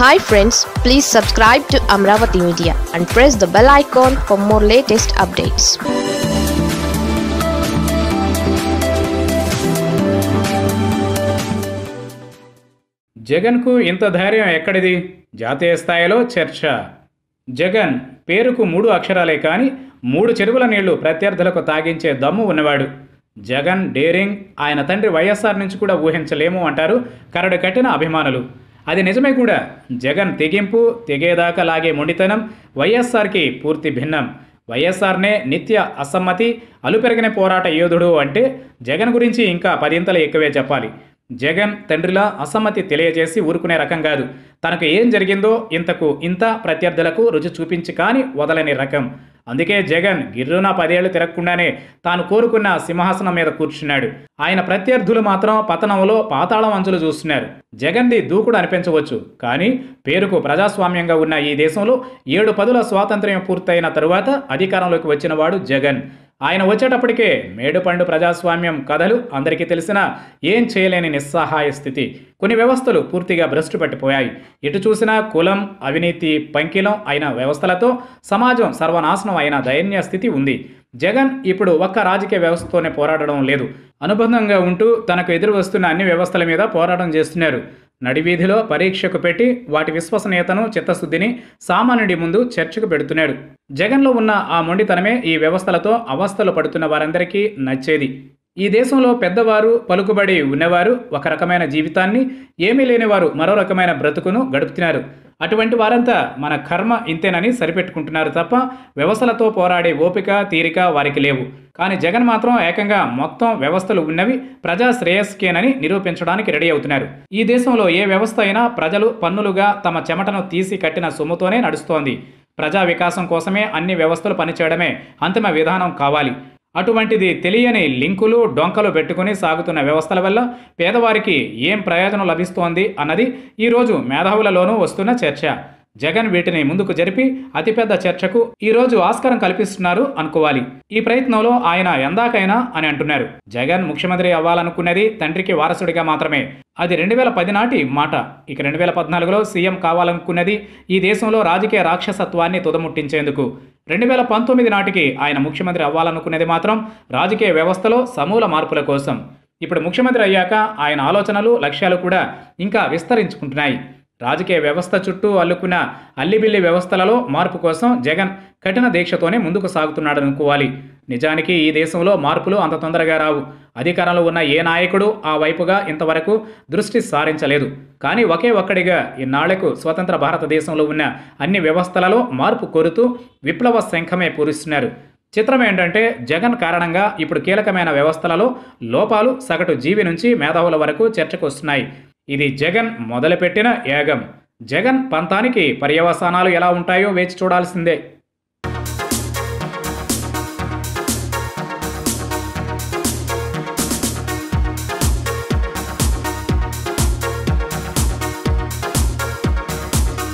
Hi friends please subscribe to Amaravati media and press the bell icon for more latest updates జగన్కు ఇంత ధైర్యం ఎక్కడిది? జాతీయ స్థాయిలో చర్చ. జగన్ పేరుకు మూడు అక్షరాలే కానీ మూడు చెరువుల నీళ్ళు ప్రత్యర్థులకు తాగించే దమ్ము ఉన్నవాడు. జగన్ డేరింగ్ ఆయన తండ్రి వైఎస్ఆర్ నుంచి కూడా ఊహించలేము అంటారు కరడు కట్టిన అభిమానులు. అది నిజమే కూడా. జగన్ తెగింపు తెగేదాకా లాగే మొండితనం వైఎస్ఆర్కి పూర్తి భిన్నం. వైఎస్ఆర్నే నిత్య అసమ్మతి అలుపెరగిన పోరాట యోధుడు అంటే జగన్ గురించి ఇంకా పదింతలు ఎక్కువే చెప్పాలి. జగన్ తండ్రిలా అసమ్మతి తెలియజేసి ఊరుకునే రకం కాదు. తనకు ఏం జరిగిందో ఇంతకు ఇంత ప్రత్యర్థులకు రుచి చూపించి కానీ వదలని రకం. అందుకే జగన్ గిర్రున పదేళ్ళు తిరగకుండానే తాను కోరుకున్న సింహాసనం మీద కూర్చున్నాడు. ఆయన ప్రత్యర్థులు మాత్రం పతనంలో పాతాళం అంచులు చూస్తున్నారు. జగన్ది దూకుడు అనిపించవచ్చు. కానీ పేరుకు ప్రజాస్వామ్యంగా ఉన్న ఈ దేశంలో ఏడు పదుల స్వాతంత్ర్యం పూర్తయిన తరువాత అధికారంలోకి వచ్చినవాడు జగన్. ఆయన వచ్చేటప్పటికే మేడుపండు ప్రజాస్వామ్యం కథలు అందరికీ తెలిసిన ఏం చేయలేని నిస్సహాయ స్థితి. కొన్ని వ్యవస్థలు పూర్తిగా భ్రష్టు పట్టిపోయాయి. ఎటు చూసినా కులం అవినీతి పంకిలం అయిన వ్యవస్థలతో సమాజం సర్వనాశనం అయిన దయనీయ స్థితి ఉంది. జగన్ ఇప్పుడు ఒక్క రాజకీయ వ్యవస్థతోనే పోరాడడం లేదు. అనుబంధంగా ఉంటూ తనకు ఎదురు వస్తున్న అన్ని వ్యవస్థల మీద పోరాటం చేస్తున్నారు. నడివీధిలో పరీక్షకు పెట్టి వాటి విశ్వసనీయతను చిత్తశుద్ధిని సామాన్యుడి ముందు చర్చకు పెడుతున్నాడు. జగన్లో ఉన్న ఆ మొండితనమే ఈ వ్యవస్థలతో అవస్థలు పడుతున్న వారందరికీ నచ్చేది. ఈ దేశంలో పెద్దవారు పలుకుబడి ఉన్నవారు ఒక రకమైన జీవితాన్ని ఏమీ లేనివారు మరో రకమైన బ్రతుకును గడుపుతున్నారు. అటువంటి వారంతా మన కర్మ ఇంతేనని సరిపెట్టుకుంటున్నారు తప్ప వ్యవస్థలతో పోరాడే ఓపిక తీరిక వారికి లేవు. కానీ జగన్ మాత్రం ఏకంగా మొత్తం వ్యవస్థలు ఉన్నవి ప్రజా శ్రేయస్కేనని నిరూపించడానికి రెడీ అవుతున్నారు. ఈ దేశంలో ఏ వ్యవస్థ అయినా ప్రజలు పన్నులుగా తమ చెమటను తీసి కట్టిన సొమ్ముతోనే నడుస్తోంది. ప్రజా వికాసం కోసమే అన్ని వ్యవస్థలు పనిచేయడమే అంతిమ విధానం కావాలి. అటువంటిది తెలియని లింకులు డొంకలు పెట్టుకుని సాగుతున్న వ్యవస్థల వల్ల పేదవారికి ఏం ప్రయోజనం లభిస్తోంది అన్నది ఈరోజు మేధావులలోనూ వస్తున్న చర్చ. జగన్ వీటిని ముందుకు జరిపి అతిపెద్ద చర్చకు ఈరోజు ఆస్కారం కల్పిస్తున్నారు అనుకోవాలి. ఈ ప్రయత్నంలో ఆయన ఎందాకైనా అని అంటున్నారు. జగన్ ముఖ్యమంత్రి అవ్వాలనుకున్నది తండ్రికి వారసుడిగా మాత్రమే. అది రెండు వేల పది నాటి మాట. ఇక రెండు వేల పద్నాలుగులో సీఎం కావాలనుకున్నది ఈ దేశంలో రాజకీయ రాక్షసత్వాన్ని తుదముట్టించేందుకు. రెండు వేల పంతొమ్మిది నాటికి ఆయన ముఖ్యమంత్రి అవ్వాలనుకునేది మాత్రం రాజకీయ వ్యవస్థలో సమూల మార్పుల కోసం. ఇప్పుడు ముఖ్యమంత్రి అయ్యాక ఆయన ఆలోచనలు లక్ష్యాలు కూడా ఇంకా విస్తరించుకుంటున్నాయి. రాజకీయ వ్యవస్థ చుట్టూ అల్లుకున్న అల్లిబిల్లి వ్యవస్థలలో మార్పు కోసం జగన్ కఠిన దీక్షతోనే ముందుకు సాగుతున్నాడనుకోవాలి నిజానికి ఈ దేశంలో మార్పులు అంత తొందరగా రావు. అధికారంలో ఉన్న ఏ నాయకుడు ఆ వైపుగా ఇంతవరకు దృష్టి సారించలేదు. కానీ ఒకే ఒక్కడిగా ఇన్నాళ్ళకు స్వతంత్ర భారతదేశంలో ఉన్న అన్ని వ్యవస్థలలో మార్పు కోరుతూ విప్లవ శంఖమే పూరిస్తున్నారు. చిత్రం ఏంటంటే జగన్ కారణంగా ఇప్పుడు కీలకమైన వ్యవస్థలలో లోపాలు సగటు జీవి నుంచి మేధావుల వరకు చర్చకు వస్తున్నాయి. ఇది జగన్ మొదలుపెట్టిన యాగం. జగన్ పంతానికి పర్యవసానాలు ఎలా ఉంటాయో వేచి చూడాల్సిందే.